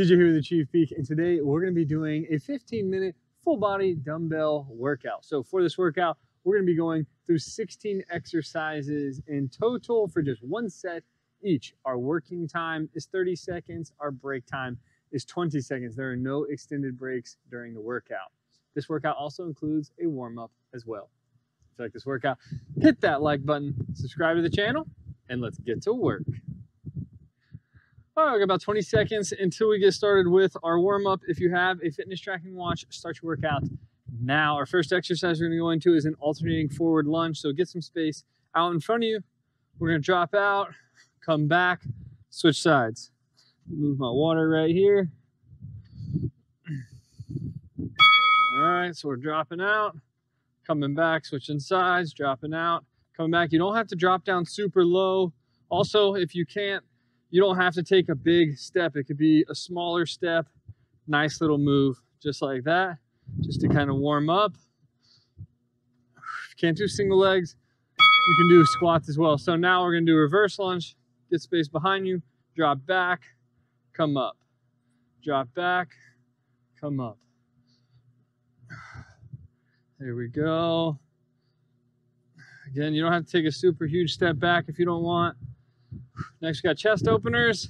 DJ here with Achieve Peak, and today we're going to be doing a 15 minute full body dumbbell workout. So for this workout, we're going to be going through 16 exercises in total for just one set each. Our working time is 30 seconds, our break time is 20 seconds. There are no extended breaks during the workout. This workout also includes a warm up as well. If you like this workout, hit that like button, subscribe to the channel, and let's get to work. All right, about 20 seconds until we get started with our warm up. If you have a fitness tracking watch, start your workout now. Our first exercise we're going to go into is an alternating forward lunge. So get some space out in front of you. We're going to drop out, come back, switch sides. Move my water right here. All right, so we're dropping out, coming back, switching sides, dropping out, coming back. You don't have to drop down super low. Also, if you can't, you don't have to take a big step. It could be a smaller step, nice little move, just like that, just to kind of warm up. Can't do single legs, you can do squats as well. So now we're gonna do reverse lunge, get space behind you, drop back, come up, drop back, come up. There we go. Again, you don't have to take a super huge step back if you don't want. Next, we got chest openers.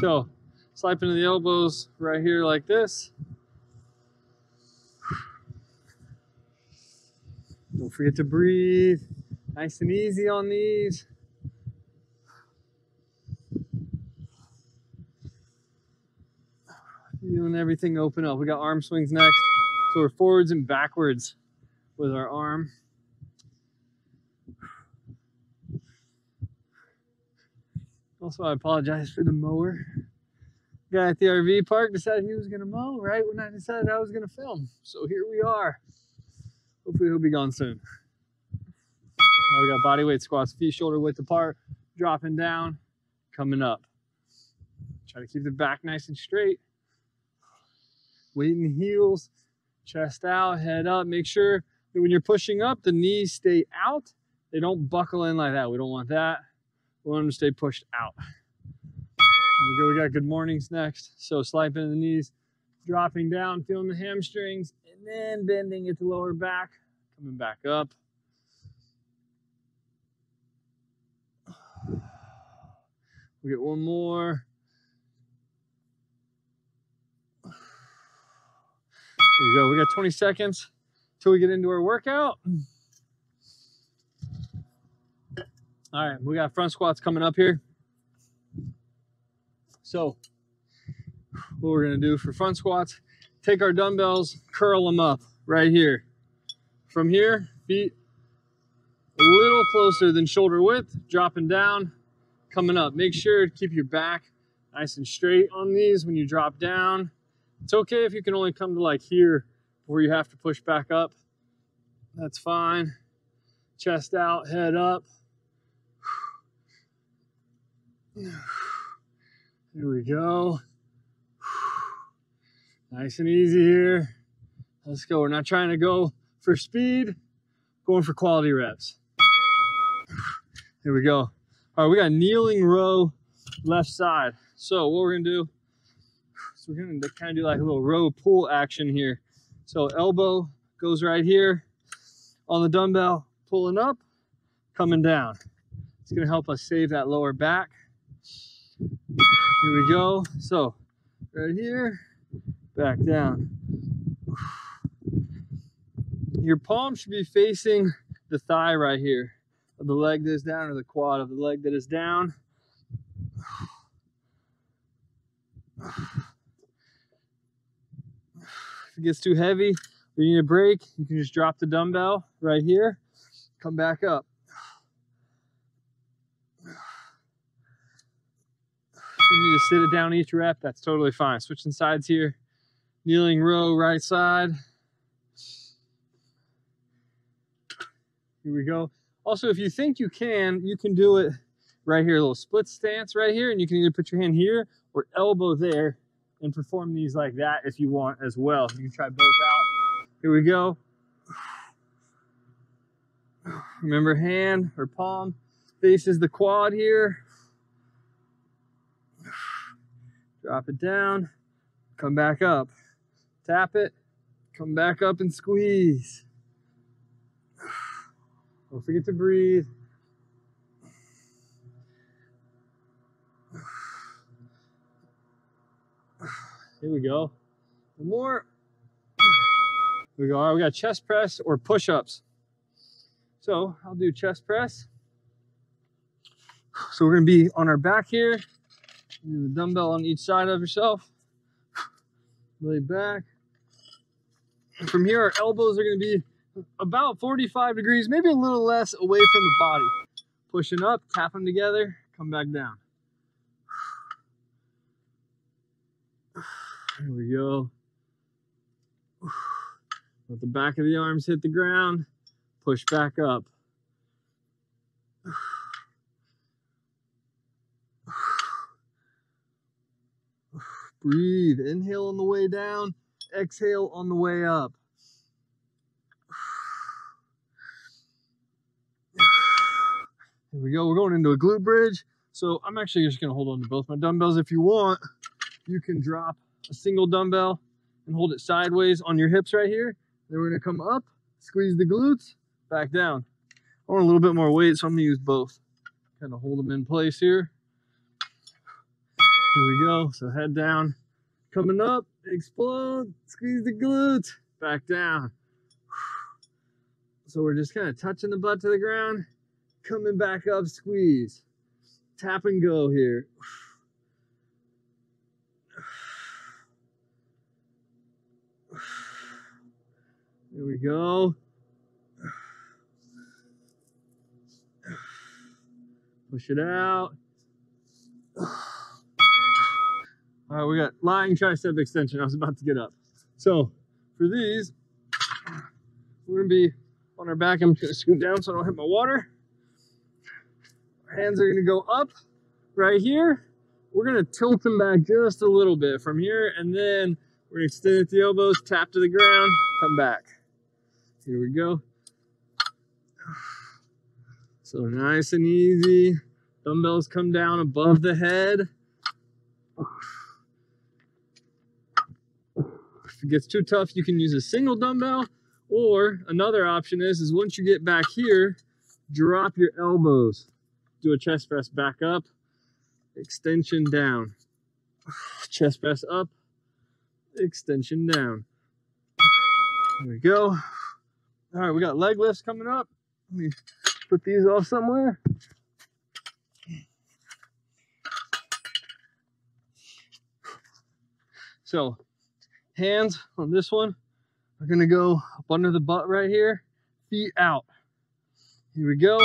So, slide into the elbows right here like this. Don't forget to breathe. Nice and easy on these. Feeling everything open up. We got arm swings next. So we're forwards and backwards with our arm. Also, I apologize for the mower. Guy at the RV park decided he was going to mow right when I decided I was going to film. So here we are. Hopefully, he'll be gone soon. Now we got body weight squats, feet shoulder width apart, dropping down, coming up. Try to keep the back nice and straight. Weight in the heels, chest out, head up. Make sure that when you're pushing up, the knees stay out. They don't buckle in like that. We don't want that. We want them to stay pushed out. we go. We got good mornings next. So slide bend the knees, dropping down, feeling the hamstrings, and then bending at the lower back, coming back up. We get one more. There we go. We got 20 seconds till we get into our workout. All right, we got front squats coming up here. So, what we're gonna do for front squats, take our dumbbells, curl them up right here. From here, feet a little closer than shoulder width, dropping down, coming up. Make sure to keep your back nice and straight on these when you drop down. It's okay if you can only come to like here where you have to push back up. That's fine. Chest out, head up. Here we go. Nice and easy here. Let's go. We're not trying to go for speed, going for quality reps. Here we go. All right, we got kneeling row left side. So what we're gonna do, so we're gonna kind of do like a little row pull action here. So elbow goes right here on the dumbbell, pulling up, coming down. It's gonna help us save that lower back. Here we go. So right here, back down. Your palm should be facing the thigh right here of the leg that is down or the quad of the leg that is down. If it gets too heavy you need a break, you can just drop the dumbbell right here, come back up. You need to sit it down each rep, that's totally fine. Switching sides here. Kneeling row, right side. Here we go. Also, if you think you can, you can do it right here, a little split stance right here, and you can either put your hand here or elbow there and perform these like that if you want as well. You can try both out. Here we go. Remember hand or palm faces the quad here. Drop it down, come back up. Tap it, come back up and squeeze. Don't forget to breathe. Here we go. One more. Here we go. All right, we got chest press or push-ups. So I'll do chest press. So we're gonna be on our back here. The dumbbell on each side of yourself. Lay back. And from here, our elbows are gonna be about 45 degrees, maybe a little less away from the body. Pushing up, tap them together, come back down. There we go. Let the back of the arms hit the ground. Push back up. Breathe. Inhale on the way down. Exhale on the way up. Here we go. We're going into a glute bridge. So I'm actually just going to hold on to both my dumbbells. If you want, you can drop a single dumbbell and hold it sideways on your hips right here. Then we're going to come up, squeeze the glutes, back down. I want a little bit more weight, so I'm going to use both. Kind of hold them in place here. Here we go. So head down, coming up, explode, squeeze the glutes, back down. So we're just kind of touching the butt to the ground, coming back up, squeeze. Tap and go here. There we go. Push it out. Right, we got lying tricep extension. I was about to get up. So for these, we're gonna be on our back. I'm just gonna scoot down so I don't hit my water. Our hands are gonna go up right here. We're gonna tilt them back just a little bit from here, and then we're gonna extend at the elbows, tap to the ground, come back. Here we go. So nice and easy. Dumbbells come down above the head. If it gets too tough, you can use a single dumbbell, or another option is, is once you get back here, drop your elbows. Do a chest press back up, extension down. Chest press up, extension down. There we go. All right, we got leg lifts coming up. Let me put these off somewhere. So, hands on this one are gonna go up under the butt right here, feet out. Here we go.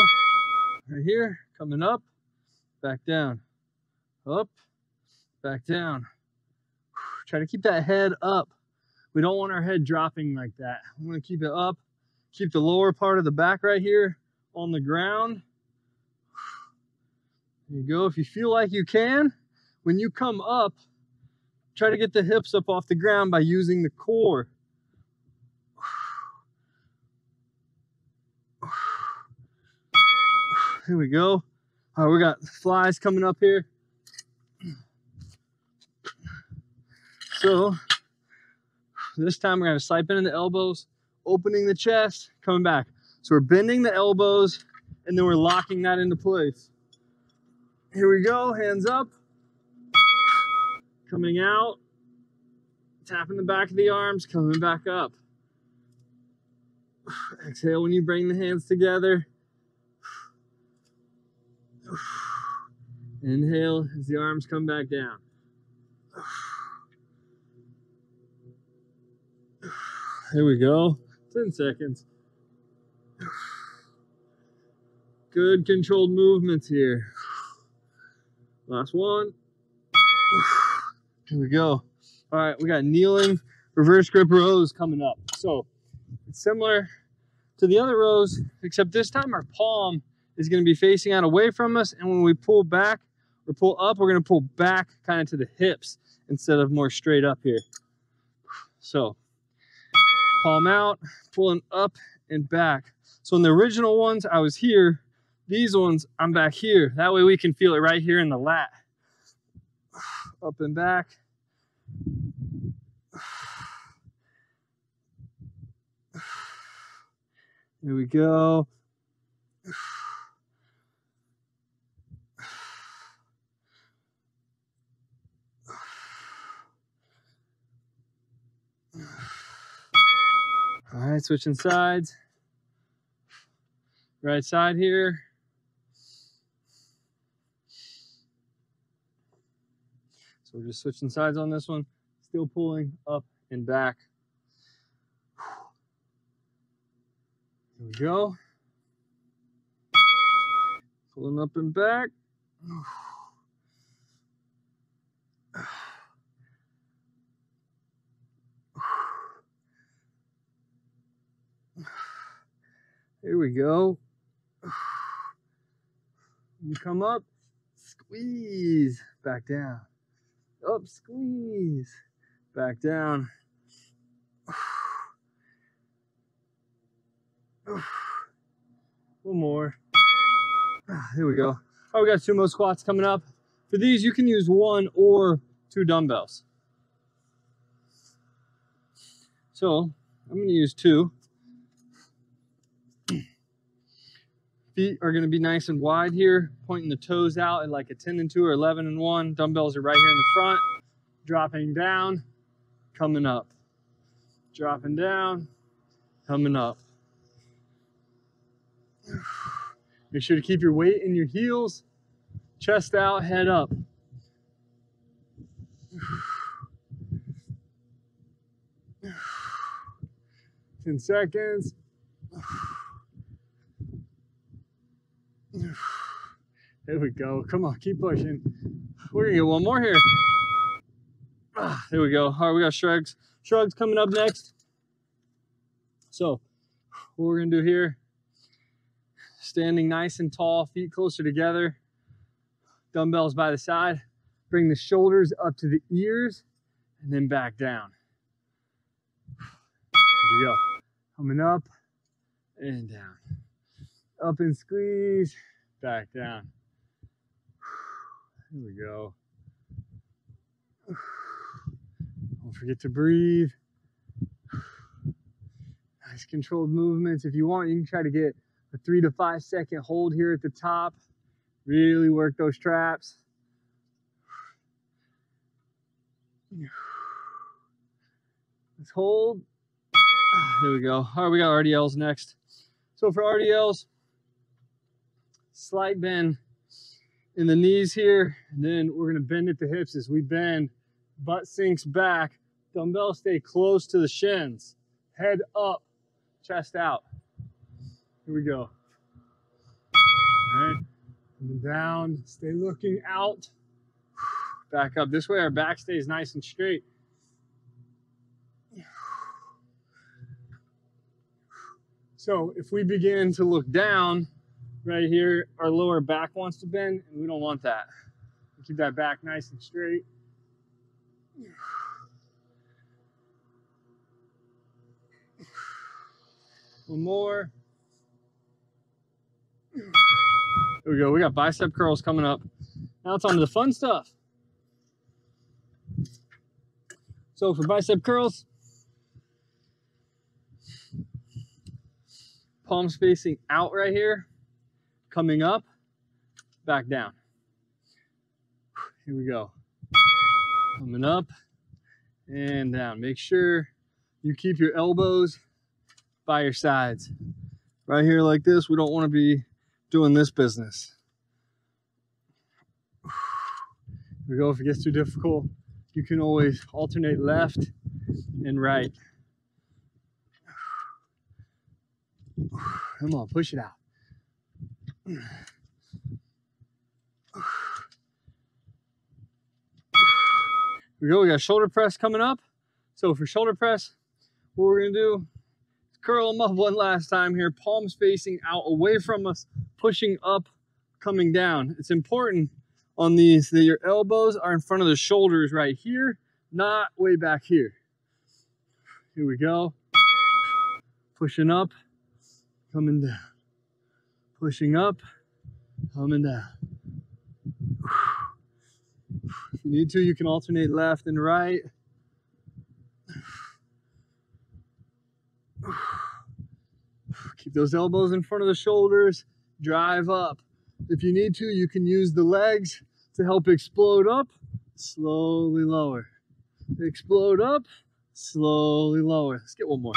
Right here, coming up, back down, up, back down. Try to keep that head up. We don't want our head dropping like that. Want to keep it up. Keep the lower part of the back right here on the ground. There you go. If you feel like you can, when you come up, try to get the hips up off the ground by using the core. Here we go. All right, we got flies coming up here. So this time we're gonna slipe in the elbows, opening the chest, coming back. So we're bending the elbows and then we're locking that into place. Here we go, hands up. Coming out, tapping the back of the arms, coming back up. Exhale when you bring the hands together. Inhale as the arms come back down. Here we go. 10 seconds. Good controlled movements here. Last one. Here we go. All right, we got kneeling reverse grip rows coming up. So it's similar to the other rows, except this time our palm is going to be facing out away from us. And when we pull back or pull up, we're going to pull back kind of to the hips instead of more straight up here. So palm out, pulling up and back. So in the original ones, I was here. These ones, I'm back here. That way we can feel it right here in the lat. Up and back. Here we go. All right, switching sides. Right side here. We're just switching sides on this one. Still pulling up and back. Here we go. Pulling up and back. Here we go. You come up, squeeze, back down. Up, squeeze, back down. One more. Ah, here we go. Oh, we got sumo squats coming up. For these, you can use one or two dumbbells. So I'm to use two. Feet are going to be nice and wide here, pointing the toes out at like a 10 and 2 or 11 and 1. Dumbbells are right here in the front, dropping down, coming up. Dropping down, coming up. Make sure to keep your weight in your heels, chest out, head up. 10 seconds. There we go. Come on, keep pushing. We're gonna get one more here. Ah, there we go. All right, we got shrugs. Shrugs coming up next. So, what we're gonna do here, standing nice and tall, feet closer together, dumbbells by the side. Bring the shoulders up to the ears and then back down. Here we go. Coming up and down. Up and squeeze, back down. Here we go. Don't forget to breathe. Nice controlled movements. If you want, you can try to get a three to five second hold here at the top. Really work those traps. Let's hold. Ah, there we go. All right, we got RDLs next. So for RDLs, slight bend in the knees here. And then we're gonna bend at the hips as we bend. Butt sinks back. Dumbbells stay close to the shins. Head up, chest out. Here we go. All right, coming down, stay looking out. Back up. This way our back stays nice and straight. So if we begin to look down right here, our lower back wants to bend, and we don't want that. Keep that back nice and straight. One more. There we go. We got bicep curls coming up. Now it's on to the fun stuff. So for bicep curls, palms facing out right here, coming up, back down. Here we go. Coming up and down. Make sure you keep your elbows by your sides. Right here like this, we don't want to be doing this business. Here we go. If it gets too difficult, you can always alternate left and right. Come on, push it out. We go. We got shoulder press coming up. So for shoulder press, what we're gonna do is curl them up one last time here, palms facing out away from us, pushing up, coming down. It's important on these that your elbows are in front of the shoulders right here, not way back here. Here we go. Pushing up, coming down. Pushing up, coming down. If you need to, you can alternate left and right. Keep those elbows in front of the shoulders. Drive up. If you need to, you can use the legs to help explode up, slowly lower. Explode up, slowly lower. Let's get one more.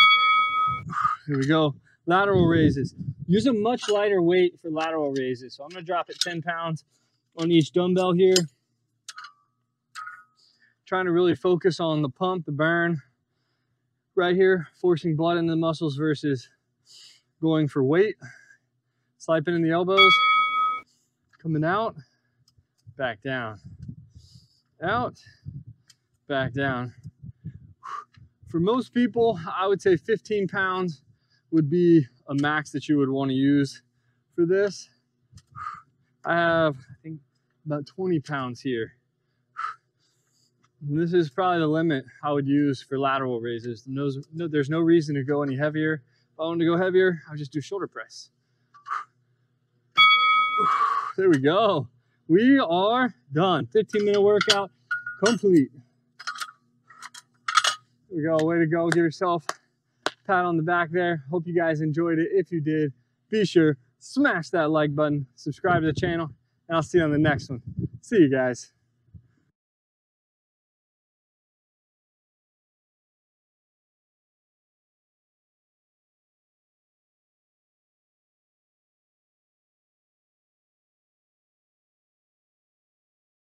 Here we go. Lateral raises. Use a much lighter weight for lateral raises. So I'm gonna drop it 10 pounds on each dumbbell here. Trying to really focus on the pump, the burn right here, forcing blood into the muscles versus going for weight. Sliping in the elbows, coming out, back down, out, back down. For most people, I would say 15 pounds would be a max that you would want to use for this. I have, I think, about 20 pounds here. And this is probably the limit I would use for lateral raises. No, there's no reason to go any heavier. If I wanted to go heavier, I would just do shoulder press. There we go. We are done. 15 minute workout complete. There we go. Way to go. Give yourself pat on the back there. Hope you guys enjoyed it. If you did, be sure smash that like button, subscribe to the channel, and I'll see you on the next one. See you guys.